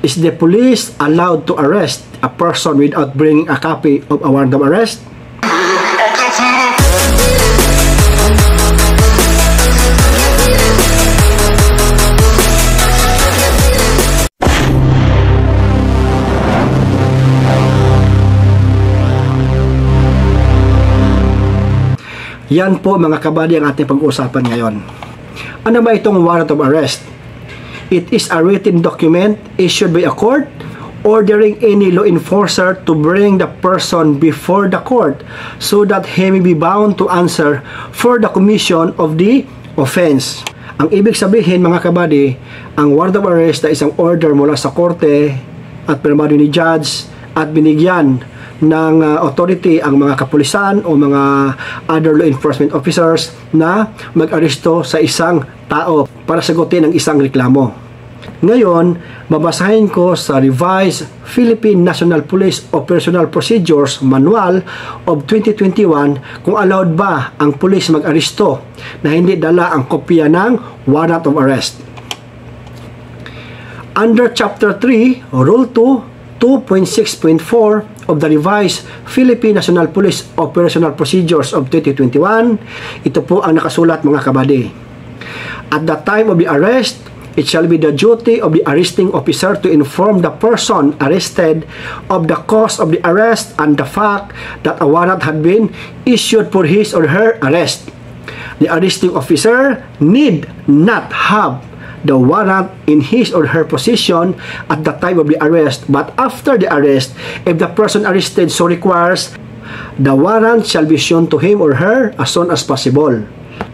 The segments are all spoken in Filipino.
Is the police allowed to arrest a person without bringing a copy of a warrant of arrest? Yan po mga kabady ang ating pag-uusapan ngayon. Ano ba itong warrant of arrest? It is a written document issued by a court ordering any law enforcer to bring the person before the court so that he may be bound to answer for the commission of the offense. Ang ibig sabihin mga kabady, ang warrant of arrest ay isang order mula sa korte at pirmado ni judge at binigyan ng uh, authority ang mga kapulisan o mga other law enforcement officers na mag-aresto sa isang tao para sagutin ang isang reklamo. Ngayon, babasahin ko sa Revised Philippine National Police Operational Procedures Manual of 2021 kung allowed ba ang pulis mag-aresto na hindi dala ang kopya ng warrant of arrest. Under Chapter 3, Rule 2, 2.6.4 of the revised Philippine National Police Operational Procedures of 2021. Ito po ang nakasulat mga kabady. At the time of the arrest, it shall be the duty of the arresting officer to inform the person arrested of the cause of the arrest and the fact that a warrant had been issued for his or her arrest. The arresting officer need not have the warrant in his or her possession at the time of the arrest, but after the arrest, if the person arrested so requires, the warrant shall be shown to him or her as soon as possible.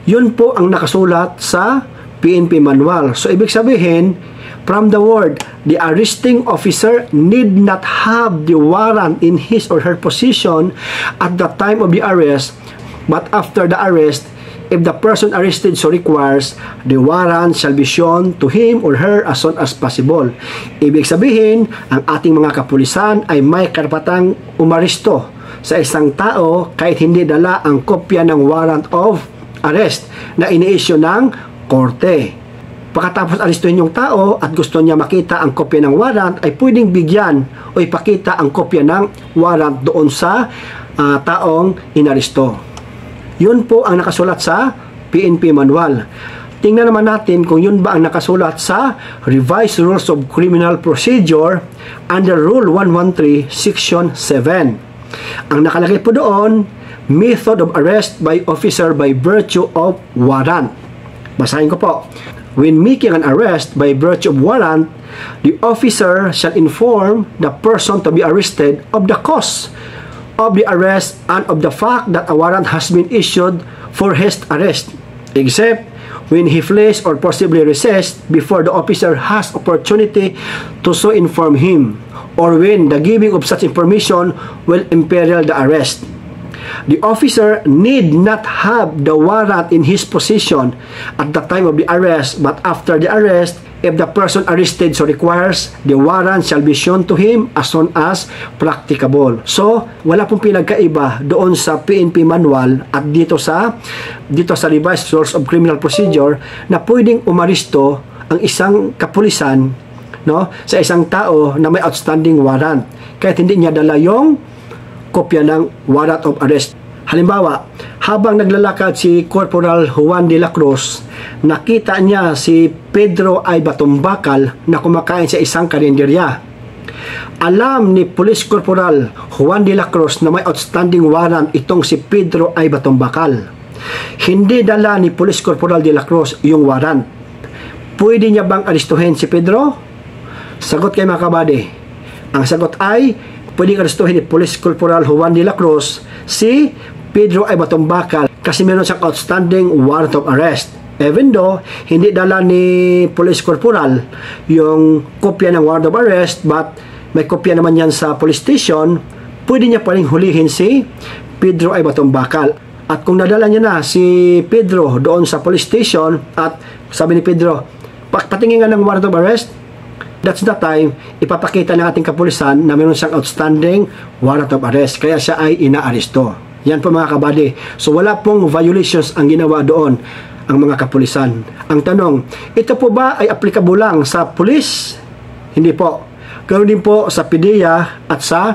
Yun po ang nakasulat sa PNP manual. So, ibig sabihin, from the word, the arresting officer need not have the warrant in his or her possession at the time of the arrest, but after the arrest, If the person arrested so requires, the warrant shall be shown to him or her as soon as possible. Ibig sabihin, ang ating mga kapulisan ay may karapatang umaresto sa isang tao kahit hindi dala ang kopya ng warrant of arrest na ini-issue ng korte. Pagkatapos arestuhin yung tao at gusto niya makita ang kopya ng warrant ay pwedeng bigyan o ipakita ang kopya ng warrant doon sa uh, taong inaresto. Yun po ang nakasulat sa PNP manual. Tingnan naman natin kung yun ba ang nakasulat sa Revised Rules of Criminal Procedure under Rule 113, Section 7. Ang nakalagay po doon, method of arrest by officer by virtue of warrant. Basahin ko po. When making an arrest by virtue of warrant, the officer shall inform the person to be arrested of the cause of the arrest and of the fact that a warrant has been issued for his arrest, except when he flees or possibly resists before the officer has opportunity to so inform him, or when the giving of such information will imperil the arrest. The officer need not have the warrant in his possession at the time of the arrest, but after the arrest, if the person arrested so requires, the warrant shall be shown to him as soon as practicable. So, wala pong pinagkaiba doon sa PNP manual at dito sa dito sa revised source of criminal procedure na pwedeng umaristo ang isang kapulisan no sa isang tao na may outstanding warrant kahit hindi niya dala yung kopya ng warrant of arrest Halimbawa, habang naglalakad si Corporal Juan de la Cruz, nakita niya si Pedro ay batumbakal na kumakain sa isang karinderya. Alam ni Police Corporal Juan de la Cruz na may outstanding warrant itong si Pedro ay batumbakal. Hindi dala ni Police Corporal de la Cruz yung warrant. Pwede niya bang aristuhin si Pedro? Sagot kay mga kabady. Ang sagot ay, pwedeng aristuhin ni Police Corporal Juan de la Cruz si Pedro ay matumbakal kasi meron siyang outstanding warrant of arrest. Even though, hindi dala ni Police Corporal yung kopya ng warrant of arrest, but may kopya naman yan sa police station, pwede niya pa rin hulihin si Pedro ay matumbakal. At kung nadala niya na si Pedro doon sa police station at sabi ni Pedro, patingin nga ng warrant of arrest, that's the time ipapakita ng ating kapulisan na meron siyang outstanding warrant of arrest. Kaya siya ay inaaresto. Yan po mga kabady. So wala pong violations ang ginawa doon ang mga kapulisan. Ang tanong, ito po ba ay applicable lang sa pulis? Hindi po. Ganoon din po sa PDEA at sa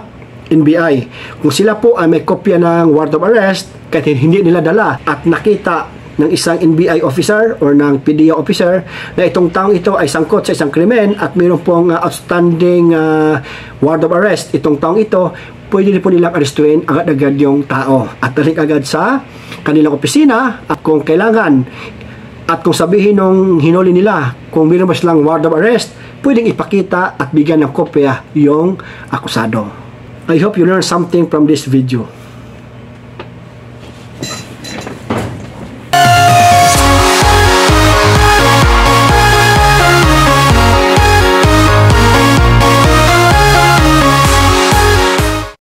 NBI. Kung sila po ay may kopya ng warrant of arrest, kahit hindi nila dala at nakita ng isang NBI officer or ng PDEA officer na itong taong ito ay sangkot sa isang krimen at mayroon pong uh, outstanding uh, warrant of arrest itong taong ito, pwede po nilang arestuin agad-agad yung tao at dalik agad sa kanilang opisina at kung kailangan at kung sabihin nung hinuli nila kung mayroon ba silang warrant of arrest, pwedeng ipakita at bigyan ng kopya yung akusado. I hope you learned something from this video.